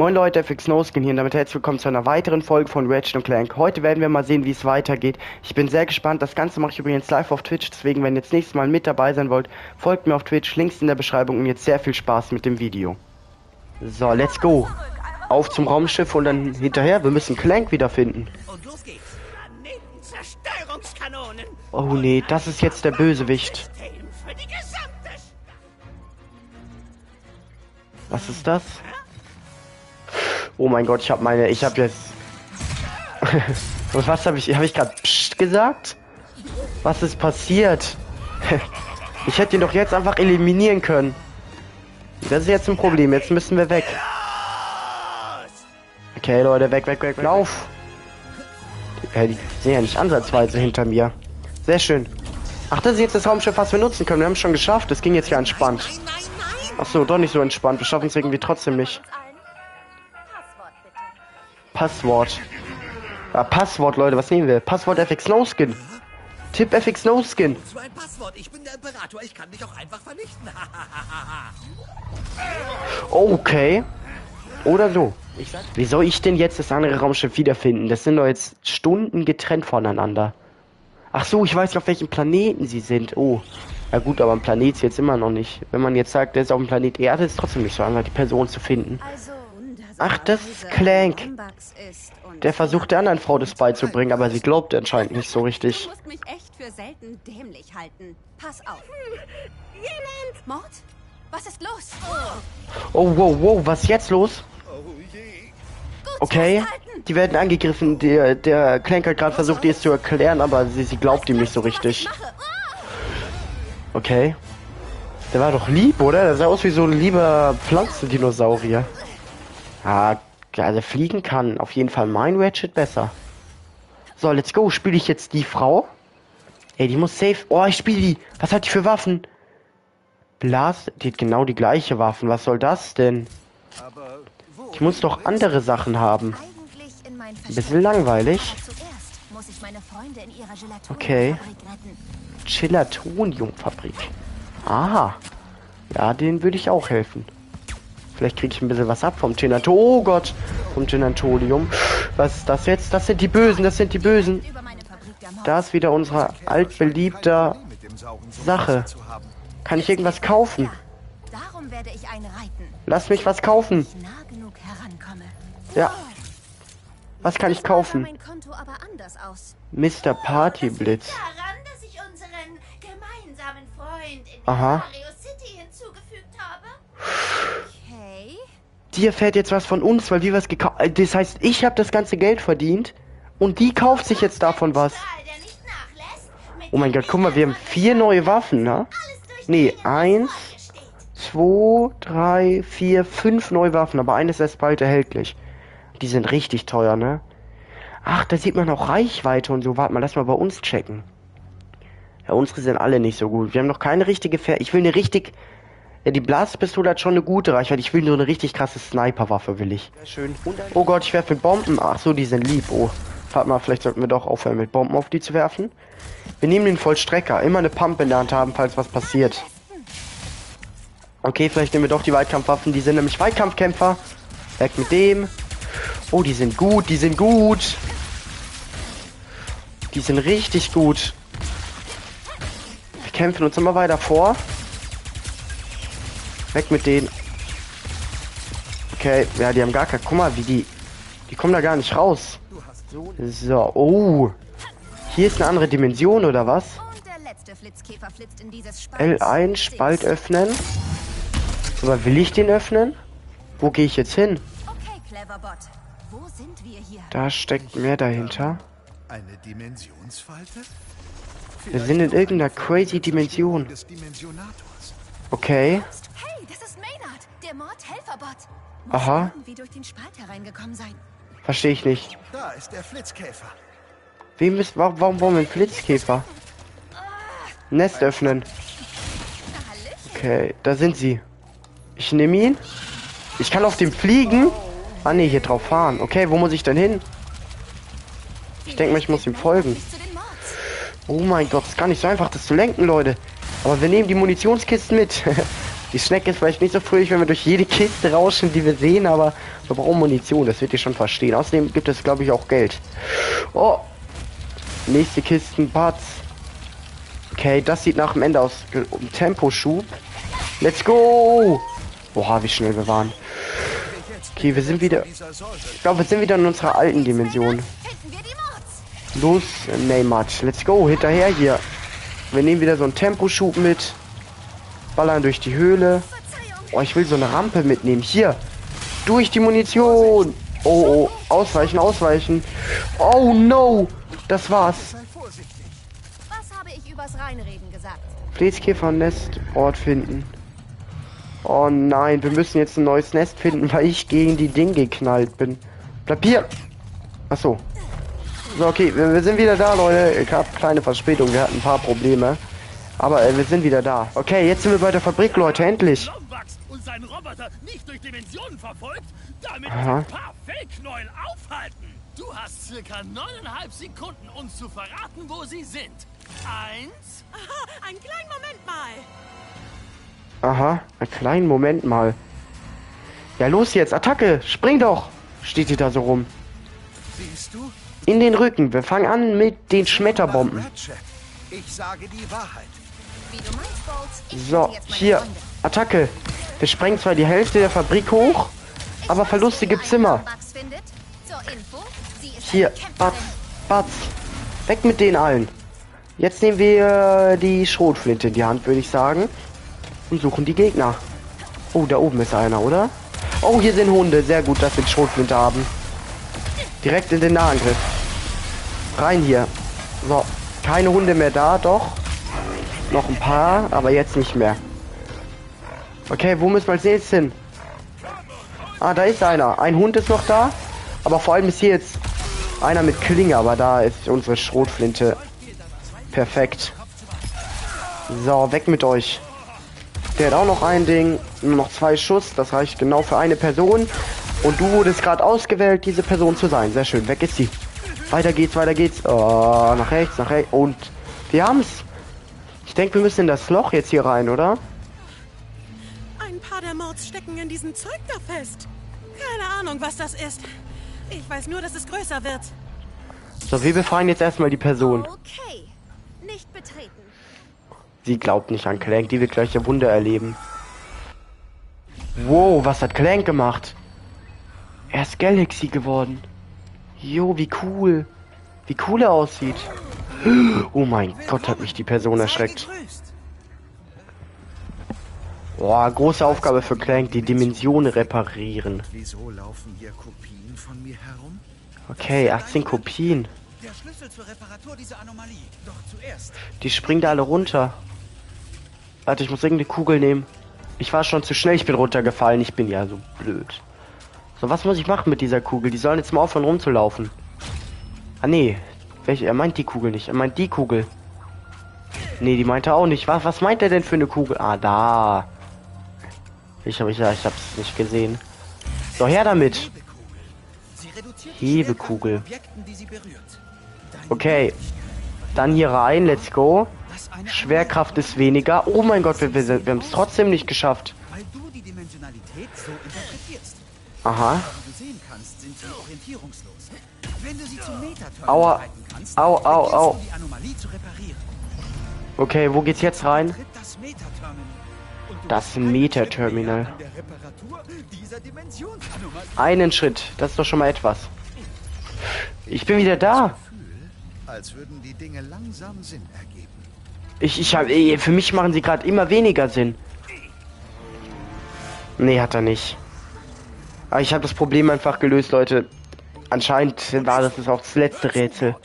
Moin Leute, FX Noskin hier und damit herzlich willkommen zu einer weiteren Folge von Ratchet Clank. Heute werden wir mal sehen, wie es weitergeht. Ich bin sehr gespannt. Das Ganze mache ich übrigens live auf Twitch, deswegen, wenn ihr jetzt nächstes Mal mit dabei sein wollt, folgt mir auf Twitch, Links in der Beschreibung und jetzt sehr viel Spaß mit dem Video. So, let's go. Auf zum Raumschiff und dann hinterher, wir müssen Clank wiederfinden. Und los geht's. Planetenzerstörungskanonen. Oh nee, das ist jetzt der Bösewicht. Was ist das? Oh mein Gott, ich habe meine, ich habe jetzt. Was habe ich, habe ich gerade gesagt? Was ist passiert? ich hätte ihn doch jetzt einfach eliminieren können. Das ist jetzt ein Problem. Jetzt müssen wir weg. Okay, Leute, weg, weg, weg, weg. Lauf! Die, die sind ja nicht ansatzweise hinter mir. Sehr schön. Ach, das ist jetzt das Raumschiff, was wir nutzen können. Wir haben es schon geschafft. Das ging jetzt ja entspannt. Ach so, doch nicht so entspannt. Wir schaffen es irgendwie trotzdem nicht. Passwort. Ah, Passwort, Leute, was nehmen wir? Passwort FX No Skin. Tipp FX No Skin. So ein Passwort. Ich bin der Imperator. Ich kann dich auch einfach vernichten. Okay. Oder so. Wie soll ich denn jetzt das andere Raumschiff wiederfinden? Das sind doch jetzt Stunden getrennt voneinander. Ach so, ich weiß auf welchem Planeten sie sind. Oh. Ja gut, aber ein Planet ist jetzt immer noch nicht. Wenn man jetzt sagt, der ist auf dem Planet Erde, ist es trotzdem nicht so einfach, die Person zu finden. Also, Ach, das ist Clank. Der versucht der anderen Frau das beizubringen, aber sie glaubt anscheinend nicht so Du richtig. musst mich echt für selten dämlich halten. Pass auf. Jemand? Mord? Was ist los? Oh, wow, wow, was ist jetzt los? Okay, die werden angegriffen. Der, der Clank hat gerade versucht, ihr es zu erklären, aber sie, sie glaubt ihm nicht so richtig. Mache. Okay. Der war doch lieb, oder? Der sah aus wie so ein lieber Pflanzendinosaurier. Ah, also fliegen kann auf jeden Fall mein Ratchet besser. So, let's go. Spiele ich jetzt die Frau? Ey, die muss safe. Oh, ich spiele die. Was hat die für Waffen? Blast, die hat genau die gleiche Waffen. Was soll das denn? Die muss doch andere Sachen haben. Ein bisschen langweilig. Ich Okay. Gelatoniumfabrik. Aha. Ja, den würde ich auch helfen. Vielleicht kriege ich ein bisschen was ab vom Genato. Oh Gott, vom Genatolium. Was ist das jetzt? Das sind die Bösen, das sind die Bösen. Da ist wieder unsere altbeliebter Sache. Kann ich irgendwas kaufen? Lass mich was kaufen. Ja. Was kann ich kaufen? Mr. Partyblitz. Aha. Mario City hinzugefügt habe? Okay. Die erfährt jetzt was von uns, weil wir was gekauft Das heißt, ich habe das ganze Geld verdient und die kauft sich jetzt davon was. Oh mein Gott, guck mal, wir haben vier neue Waffen, ne? die eins, zwei, drei, vier, fünf neue Waffen, aber eine ist erst bald erhältlich. Die sind richtig teuer, ne? Ach, da sieht man auch Reichweite und so. Warte mal, lass mal bei uns checken. Ja, unsere sind alle nicht so gut. Wir haben noch keine richtige Fer Ich will eine richtig. Ja, die Blaspistole hat schon eine gute Reichweite. Ich will nur eine richtig krasse Sniperwaffe, will ich. Schön. Oh Gott, ich werfe mit Bomben. Ach so, die sind lieb. Oh. Warte mal, vielleicht sollten wir doch aufhören, mit Bomben auf die zu werfen. Wir nehmen den Vollstrecker. Immer eine Pump in der Hand haben, falls was passiert. Okay, vielleicht nehmen wir doch die Weitkampfwaffen. Die sind nämlich Weitkampfkämpfer. Weg mit dem. Oh, die sind gut, die sind gut. Die sind richtig gut. Wir kämpfen uns immer weiter vor. Weg mit denen. Okay, ja, die haben gar kein. Guck mal, wie die. Die kommen da gar nicht raus. So, oh. Hier ist eine andere Dimension, oder was? Und der letzte Flitzkäfer flitzt in dieses Spalt. L1, Spalt öffnen. Aber will ich den öffnen? Wo gehe ich jetzt hin? Da steckt mehr dahinter. Eine Dimensionsfalte? Wir sind in irgendeiner crazy Dimension. Okay. Hey, das ist Maynard, der Mord-Helferbot. Aha. irgendwie durch den Spalt hereingekommen sein. Verstehe ich nicht. Da ist der Flitzkäfer. Wem ist. Warum, warum wollen wir einen Flitzkäfer? Nest öffnen. Okay, da sind sie. Ich nehme ihn. Ich kann auf dem fliegen. Ah ne, hier drauf fahren. Okay, wo muss ich denn hin? Ich denke mal, ich muss ihm folgen. Oh mein Gott, ist gar nicht so einfach, das zu lenken, Leute. Aber wir nehmen die Munitionskisten mit. Die Schnecke ist vielleicht nicht so fröhlich, wenn wir durch jede Kiste rauschen, die wir sehen, aber wir brauchen Munition, das wird ihr schon verstehen. Außerdem gibt es, glaube ich, auch Geld. Oh, nächste Kisten, Batz. Okay, das sieht nach dem Ende aus. Ge- Temposchub. Let's go! Oha, wie schnell wir waren. Okay, wir sind wieder... Ich glaube, wir sind wieder in unserer alten Dimension. Los, Neymar, let's go, hinterher hier. Wir nehmen wieder so einen Temposchub mit. Ballern durch die Höhle. Oh, ich will so eine Rampe mitnehmen. Hier. Durch die Munition. Oh, oh. Ausweichen, ausweichen. Oh, no. Das war's. Was habe ich übers Reinreden gesagt? Fleeskäfer-Nest, Ort finden. Oh nein, wir müssen jetzt ein neues Nest finden, weil ich gegen die Ding geknallt bin. Bleib hier. Ach so. So, okay, wir, wir sind wieder da, Leute. Ich habe kleine Verspätung, wir hatten ein paar Probleme. Aber äh, wir sind wieder da. Okay, jetzt sind wir bei der Fabrik, Leute, endlich. Lombax und sein Roboter nicht durch Dimensionen verfolgt, damit Aha. ein paar Fake-Knäuel aufhalten. Du hast circa neuneinhalb Sekunden, uns zu verraten, wo sie sind. Eins, Einen kleinen Moment mal. Aha, einen kleinen Moment mal. Ja, los jetzt, Attacke, spring doch. Steht sie da so rum. Siehst du? In den Rücken. Wir fangen an mit den Schmetterbomben. Ich sage die Wahrheit. So, hier. Attacke. Wir sprengen zwar die Hälfte der Fabrik hoch, aber Verluste gibt's einen immer. Hier. Batz, Batz. Weg mit denen allen. Jetzt nehmen wir die Schrotflinte in die Hand, würde ich sagen. Und suchen die Gegner. Oh, da oben ist einer, oder? Oh, hier sind Hunde. Sehr gut, dass wir die Schrotflinte haben. Direkt in den Nahangriff. Rein hier. So, keine Hunde mehr da, doch. Noch ein paar, aber jetzt nicht mehr. Okay, wo müssen wir als nächstes hin? Ah, da ist einer. Ein Hund ist noch da. Aber vor allem ist hier jetzt einer mit Klinge, aber da ist unsere Schrotflinte. Perfekt. So, weg mit euch. Der hat auch noch ein Ding. Nur noch zwei Schuss. Das reicht genau für eine Person. Und du wurdest gerade ausgewählt, diese Person zu sein. Sehr schön. Weg ist sie. Weiter geht's, weiter geht's. Oh, nach rechts, nach rechts. Und wir haben's. Ich denke, wir müssen in das Loch jetzt hier rein, oder? Ein paar der Mords stecken in diesem Zeug da fest. Keine Ahnung, was das ist. Ich weiß nur, dass es größer wird. So, wir befreien jetzt erstmal die Person. Okay. Nicht betreten. Sie glaubt nicht an Clank, die wird gleich ihr Wunder erleben. Wow, was hat Clank gemacht? Er ist Galaxy geworden. Jo, wie cool. Wie cool er aussieht. Oh mein Gott, hat mich die Person erschreckt. Boah, große Aufgabe für Clank, die Dimension reparieren. Wieso laufen hier Kopien von mir herum? Okay, 18 Kopien. Der Schlüssel zur Reparatur dieser Anomalie. Doch zuerst. Die springen da alle runter. Warte, ich muss irgendeine Kugel nehmen. Ich war schon zu schnell, ich bin runtergefallen. Ich bin ja so blöd. So, was muss ich machen mit dieser Kugel? Die sollen jetzt mal aufhören rumzulaufen. Ah, nee. Welche? Er meint die Kugel nicht. Er meint die Kugel. Nee, die meint er auch nicht. Was, was meint er denn für eine Kugel? Ah, da. Ich habe ich, ich hab's nicht gesehen. So, her damit. Hebekugel. Okay. Dann hier rein. Let's go. Schwerkraft ist weniger. Oh mein Gott, wir, wir, wir haben es trotzdem nicht geschafft. Aha. Wenn du sie zum Metaturm Aua. kannst, Au, au, au. Okay, wo geht's jetzt rein? Das Metaterminal. Einen. Schritt. Das ist doch schon mal etwas. Ich bin wieder da. Als würden die Dinge langsam Sinn ergeben. Ich, ich hab, ey, für mich machen sie gerade immer weniger Sinn. Nee, hat er nicht. Aber ich habe das Problem einfach gelöst, Leute. Anscheinend war das auch das letzte Rätsel.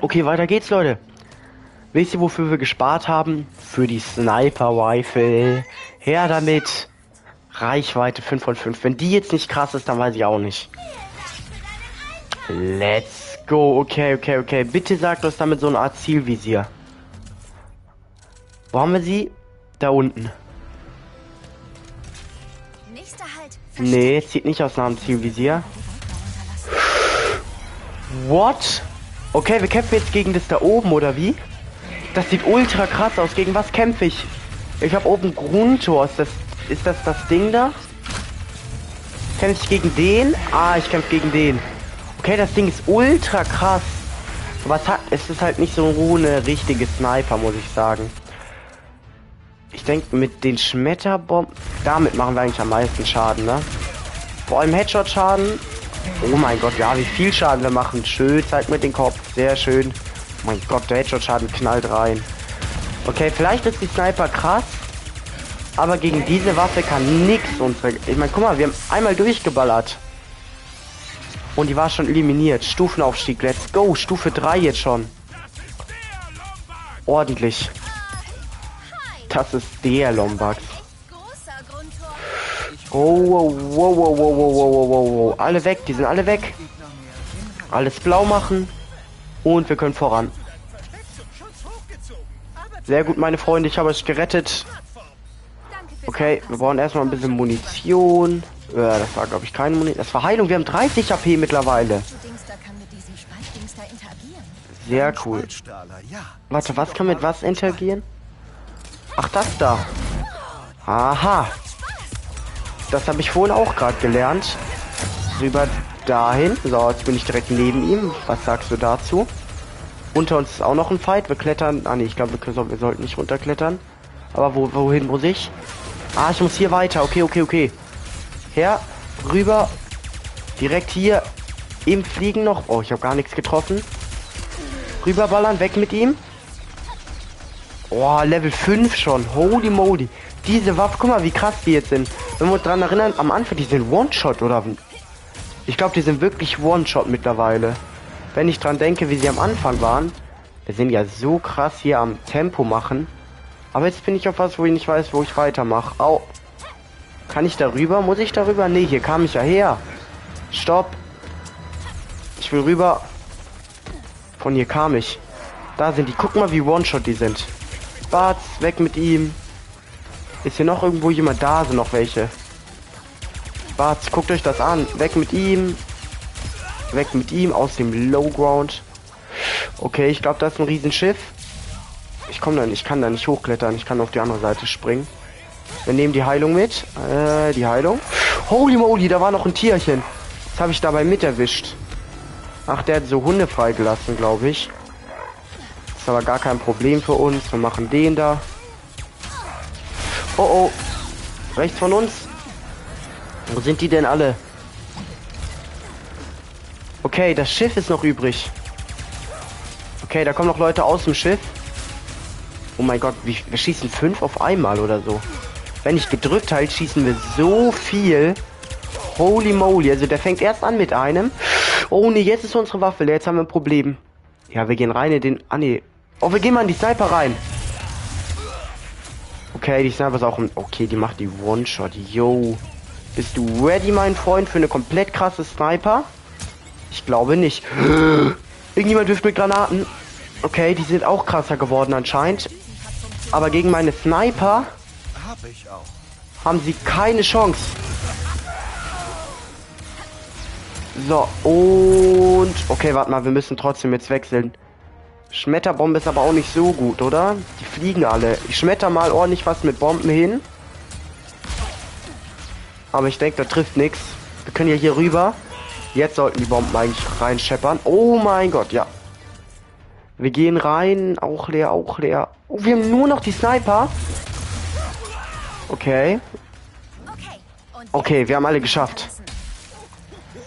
Okay, weiter geht's, Leute. Wisst ihr, wofür wir gespart haben? Für die Sniper-Rifle. Her damit. Reichweite 5 von 5. Wenn die jetzt nicht krass ist, dann weiß ich auch nicht. Let's go. Okay, okay, okay. Bitte sagt uns damit so eine Art Zielvisier. Wo haben wir sie? Da unten. Nee, sieht nicht aus nach einem Zielvisier. What? Okay, wir kämpfen jetzt gegen das da oben, oder wie? Das sieht ultra krass aus. Gegen was kämpfe ich? Ich habe oben Grundtor. Ist das, ist das das Ding da? Kämpfe ich gegen den? Ah, ich kämpfe gegen den. Okay, das Ding ist ultra krass. Aber es, hat, es ist halt nicht so eine richtige Sniper, muss ich sagen. Ich denke, mit den Schmetterbomben... Damit machen wir eigentlich am meisten Schaden, ne? Vor allem Headshot-Schaden. Oh mein Gott, ja, wie viel Schaden wir machen. Schön, zeigt mit dem Kopf. Sehr schön. Oh mein Gott, der Headshot-Schaden knallt rein. Okay, vielleicht ist die Sniper krass. Aber gegen diese Waffe kann nichts unsere... Ich meine, guck mal, wir haben einmal durchgeballert. Und die war schon eliminiert. Stufenaufstieg, let's go. Stufe 3 jetzt schon. Ordentlich. Das ist der Lombax. Oh, wow, wow, wow, wow, wow, wow, wow, wow. Alle weg, die sind alle weg. Alles blau machen. Und wir können voran. Sehr gut, meine Freunde, ich habe euch gerettet. Okay, wir brauchen erstmal ein bisschen Munition. Ja, das war, glaube ich, keine Munition. Das war Heilung. Wir haben 30 HP mittlerweile. Sehr cool. Warte, was kann mit was interagieren? Ach, das da. Aha. Das habe ich vorhin auch gerade gelernt. Rüber dahin. So, jetzt bin ich direkt neben ihm. Was sagst du dazu? Unter uns ist auch noch ein Fight. Wir klettern. Ah, nee, ich glaube, wir, wir sollten nicht runterklettern. Aber wo, wohin muss ich? Ah, ich muss hier weiter. Okay, okay, okay. Her, rüber. Direkt hier. Im Fliegen noch. Oh, ich habe gar nichts getroffen. Rüberballern, weg mit ihm. Oh, Level 5 schon. Holy moly. Diese Waffe, guck mal, wie krass die jetzt sind. Wenn wir uns dran erinnern, am Anfang, die sind One-Shot, oder? Ich glaube, die sind wirklich One-Shot mittlerweile. Wenn ich dran denke, wie sie am Anfang waren. Wir sind ja so krass hier am Tempo machen. Aber jetzt bin ich auf was, wo ich nicht weiß, wo ich weitermache. Au. Kann ich darüber? Muss ich darüber? Nee, hier kam ich ja her. Stopp. Ich will rüber. Von hier kam ich. Da sind die. Guck mal, wie One-Shot die sind. Bart's, weg mit ihm. Ist hier noch irgendwo jemand da? Sind noch welche. Bart's, guckt euch das an. Weg mit ihm. Weg mit ihm aus dem Low Ground. Okay, ich glaube, das ist ein Riesenschiff. Ich komme da nicht, ich kann da nicht hochklettern. Ich kann auf die andere Seite springen. Wir nehmen die Heilung mit. Äh, die Heilung. Holy moly, da war noch ein Tierchen. Das habe ich dabei mit erwischt. Ach, der hat so Hunde freigelassen, glaube ich. Ist aber gar kein Problem für uns. Wir machen den da. Oh oh. Rechts von uns. Wo sind die denn alle? Okay, das Schiff ist noch übrig. Okay, da kommen noch Leute aus dem Schiff. Oh mein Gott, wie, wir schießen fünf auf einmal oder so. Wenn ich gedrückt halt, schießen wir so viel. Holy moly, also der fängt erst an mit einem. Oh nee, jetzt ist unsere Waffe leer, jetzt haben wir ein Problem. Ja, wir gehen rein in den... Ah nee. Oh, wir gehen mal in die Sniper rein. Okay, die Sniper ist auch... Ein, okay, die macht die One-Shot. Yo. Bist du ready, mein Freund, für eine komplett krasse Sniper? Ich glaube nicht. Irgendjemand wirft mit Granaten. Okay, die sind auch krasser geworden anscheinend. Aber gegen meine Sniper Hab ich auch. haben sie keine Chance. So, und... Okay, warte mal, wir müssen trotzdem jetzt wechseln. Schmetterbombe ist aber auch nicht so gut, oder? Die fliegen alle. Ich schmetter mal ordentlich was mit Bomben hin. Aber ich denke, da trifft nichts. Wir können ja hier rüber. Jetzt sollten die Bomben eigentlich reinscheppern. Oh mein Gott, ja. Wir gehen rein. Auch leer, auch leer. Oh, wir haben nur noch die Sniper. Okay. Okay. Wir haben alle geschafft.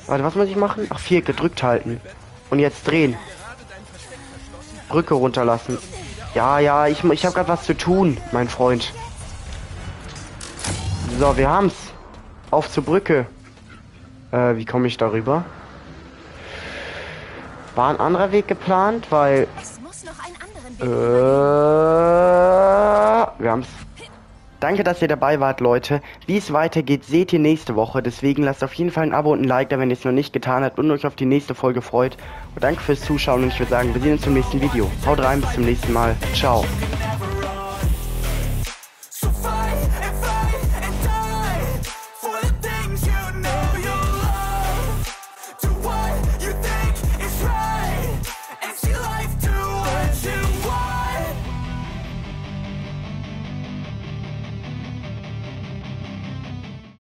Warte, was muss ich machen? Ach, vier gedrückt halten. Und jetzt drehen. Brücke runterlassen. Ja, ja, ich, ich habe gerade was zu tun, mein Freund. So, wir haben's. Auf zur Brücke. Äh, wie komme ich darüber? War ein anderer Weg geplant, weil... Es muss noch einen anderen Äh, Weg wir haben's. Danke, dass ihr dabei wart, Leute. Wie es weitergeht, seht ihr nächste Woche. Deswegen lasst auf jeden Fall ein Abo und ein Like da, wenn ihr es noch nicht getan habt und euch auf die nächste Folge freut. Und danke fürs Zuschauen und ich würde sagen, wir sehen uns im nächsten Video. Haut rein, bis zum nächsten Mal. Ciao.